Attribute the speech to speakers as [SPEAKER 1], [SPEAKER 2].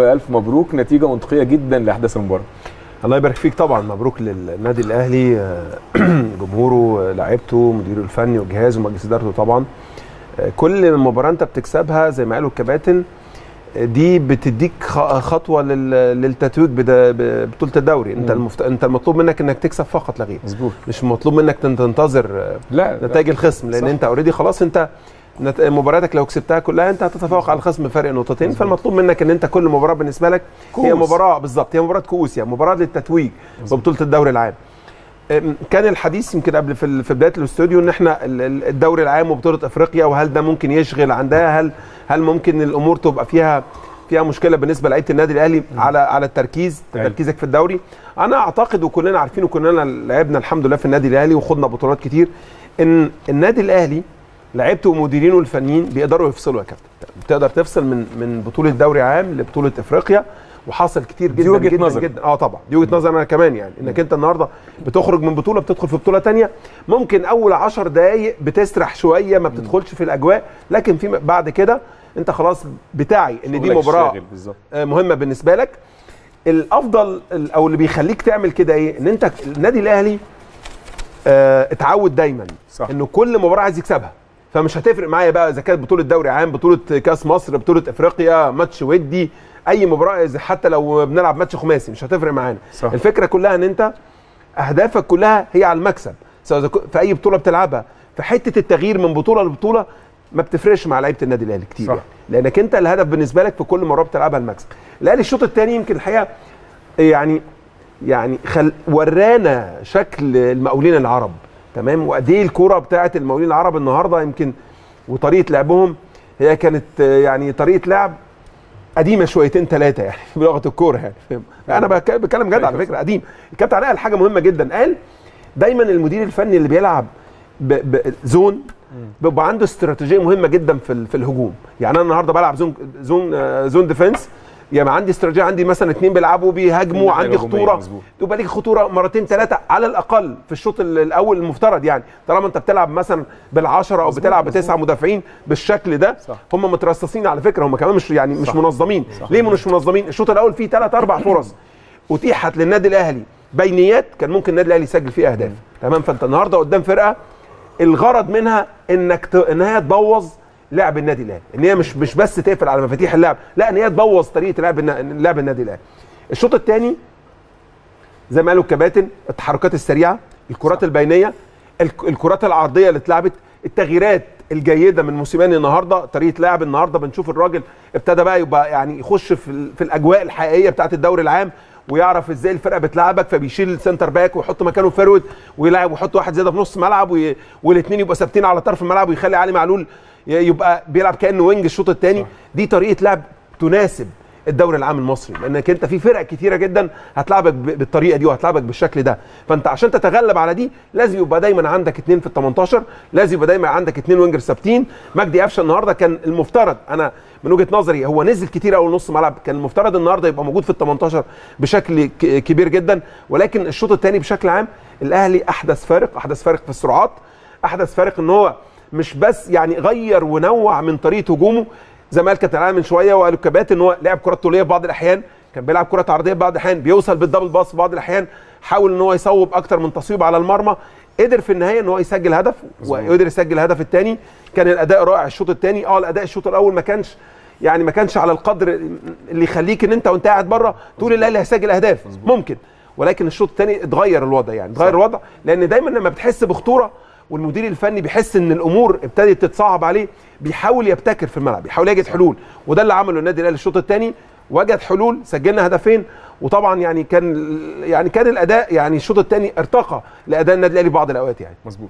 [SPEAKER 1] ألف مبروك نتيجة منطقية جدا لأحداث المباراة.
[SPEAKER 2] الله يبارك فيك طبعا مبروك للنادي الأهلي آه، جمهوره لاعيبته مديره الفني وجهازه ومجلس إدارته طبعا. آه، كل مباراه أنت بتكسبها زي ما قالوا الكباتن. آه، دي بتديك خطوة لل- للتتويج ببطوله الدوري.
[SPEAKER 1] أنت.
[SPEAKER 2] المفت... أنت المطلوب منك إنك تكسب فقط لا غير. مش مطلوب منك تن- تنتظر
[SPEAKER 1] لا
[SPEAKER 2] نتائج الخصم لأن
[SPEAKER 1] صح.
[SPEAKER 2] أنت اوريدي خلاص أنت نت- مبارياتك لو كسبتها كلها أنت هتتفوق على الخصم بفرق نقطتين. فالمطلوب منك إن أنت كل مباراة بالنسبة لك هي
[SPEAKER 1] كؤوس.
[SPEAKER 2] مباراه بالظبط هي مباراة كؤوس يعني مباراة للتتويج ببطولة الدوري العام أم، كان الحديث يمكن قبل في في بداية الاستوديو إن إحنا ال- ال- الدوري العام وبطولة إفريقيا وهل ده ممكن يشغل عندها هل هل ممكن الأمور تبقى فيها فيها مشكلة بالنسبة لعيبه النادي الأهلي على على التركيز
[SPEAKER 1] أيوة.
[SPEAKER 2] تركيزك في الدوري أنا أعتقد وكلنا عارفين وكلنا لعبنا الحمد لله في النادي الأهلي وخدنا بطولات كتير إن النادي الأهلي لعيبته ومديرينه الفنيين بيقدروا يفصلوا يا كابتن. بتقدر تفصل من من بطولة دوري عام لبطولة إفريقيا وحصل كتير
[SPEAKER 1] دي
[SPEAKER 2] جدا
[SPEAKER 1] وجهة
[SPEAKER 2] جدا
[SPEAKER 1] نظر.
[SPEAKER 2] جدا. آه طبعا. دي وجهة نظر أنا كمان يعني إنك أنت النهارده بتخرج من بطولة بتدخل في بطولة تانية. ممكن أول 10 دقائق بتسرح شوية ما بتدخلش في الأجواء لكن في بعد كده أنت خلاص بتاعي إن دي
[SPEAKER 1] مباراة
[SPEAKER 2] آه، مهمة بالنسبة لك. الأفضل ال- أو اللي بيخليك تعمل كده إيه؟ إن أنت النادي الأهلي آه، اتعود دايما
[SPEAKER 1] صح.
[SPEAKER 2] إنه كل مباراة عايز يكسبها. فمش هتفرق معايا بقى إذا كانت بطولة دوري عام بطولة كأس مصر بطولة إفريقيا ماتش ودي أي مباراة حتى لو بنلعب ماتش خماسي مش هتفرق معانا
[SPEAKER 1] صح.
[SPEAKER 2] الفكرة كلها إن أنت أهدافك كلها هي على المكسب سواء في أي بطولة بتلعبها فحته التغيير من بطولة لبطولة ما بتفرقش مع لعيبة النادي الأهلي كتير
[SPEAKER 1] صح.
[SPEAKER 2] يعني. لأنك أنت الهدف بالنسبة لك في كل مباراه بتلعبها المكسب الأهلي الشوط الثاني يمكن الحقيقة يعني يعني خل ورانا شكل المقاولين العرب تمام؟ وقد إيه الكورة بتاعه المقاولين العرب النهارده يمكن وطريقة لعبهم هي كانت يعني طريقة لعب قديمة شويتين ثلاثة يعني بلغة الكورة يعني فاهم؟ أنا بتكلم جد على فكرة قديم. الكابتن علاء قال حاجة مهمة جدا. قال دايما المدير الفني اللي بيلعب ب... ب... زون بيبقى عنده استراتيجية مهمة جدا في ال... في الهجوم. يعني أنا النهارده بلعب زون Zone آه، zone defense يعني عندي استراتيجية عندي مثلا اثنين بيلعبوا بيهاجموا عندي خطورة
[SPEAKER 1] مظبوط.
[SPEAKER 2] يبقى ليك خطورة مرتين ثلاثة على الأقل في الشوط ال- الأول المفترض يعني طالما أنت بتلعب مثلا بالعشرة أو
[SPEAKER 1] مظبوط،
[SPEAKER 2] بتلعب. بتسعه مدافعين بالشكل ده
[SPEAKER 1] صح.
[SPEAKER 2] هم مترصصين على فكرة هم كمان مش يعني مش
[SPEAKER 1] صح.
[SPEAKER 2] منظمين
[SPEAKER 1] صح.
[SPEAKER 2] ليه مش منظمين الشوط الأول فيه ثلاث أربع فرص اتيحت للنادي الأهلي بينيات كان ممكن النادي الأهلي يسجل فيها أهداف تمام فأنت النهارده قدام فرقة الغرض منها إنك ت... إن هي تبوظ لعب النادي الأهلي. إن هي مش مش بس تقفل على مفاتيح اللعب لا إن هي تبوظ طريقة لعب لعب النادي الأهلي. الشوط الثاني زي ما قالوا الكباتن التحركات السريعة الكرات البينية الك- الكرات العرضية اللي اتلعبت التغييرات الجيدة من موسيماني النهارده طريقة لعب النهارده بنشوف الراجل ابتدى بقى يبقى يعني يخش في, في الأجواء الحقيقية بتاعة الدوري العام. ويعرف إزاي الفرقة بتلعبك فبيشيل ال centre back ويحط مكانه forward ويلعب ويحط واحد زيادة في نص ملعب وي... والاثنين يبقى ثابتين على طرف الملعب ويخلي علي معلول يبقى بيلعب كأنه وينج الشوط الثاني دي طريقة لعب تناسب الدوري العام المصري لأنك أنت في فرق كتيرة جدا هتلعبك بالطريقة دي وهتلعبك بالشكل ده. فأنت عشان تتغلب على دي لازم يبقى دايما عندك اثنين في ال 18 لازم يبقى دايما عندك اثنين وينجر ثابتين. مجدي قفشة النهارده كان المفترض أنا من وجهة نظري هو نزل كتير قوي نص ملعب كان المفترض النهارده يبقى موجود في ال 18 بشكل كبير جدا. ولكن الشوط الثاني بشكل عام الأهلي أحدث فارق أحدث فارق في السرعات أحدث فارق إن هو مش بس يعني غير ونوع من طريقة هجومه زي ما قال كابتن علاء من شوية وقالوا الكباتن إن هو لعب كرات طولية في بعض الأحيان كان بيلعب كرات عرضية في بعض الأحيان بيوصل بالدبل باص في بعض الأحيان حاول إن هو يصوب أكتر من تصويب على المرمى قدر في النهاية إن هو يسجل هدف وقدر يسجل الهدف الثاني كان الأداء رائع الشوط الثاني آه الأداء الشوط الأول ما كانش يعني ما كانش على القدر اللي يخليك إن أنت وأنت قاعد بره تقول الاهلي هيسجل أهداف. ممكن ولكن الشوط الثاني اتغير الوضع يعني اتغير الوضع لأن دايما لما بتحس بخطورة والمدير الفني بيحس إن الأمور ابتدت تتصعب عليه بيحاول يبتكر في الملعب بيحاول يجد حلول. وده اللي عمله النادي الأهلي الشوط الثاني وجد حلول سجلنا هدفين. وطبعا يعني كان يعني كان الأداء يعني الشوط الثاني ارتقى لأداء النادي الأهلي بعض الأوقات يعني.
[SPEAKER 1] مظبوط.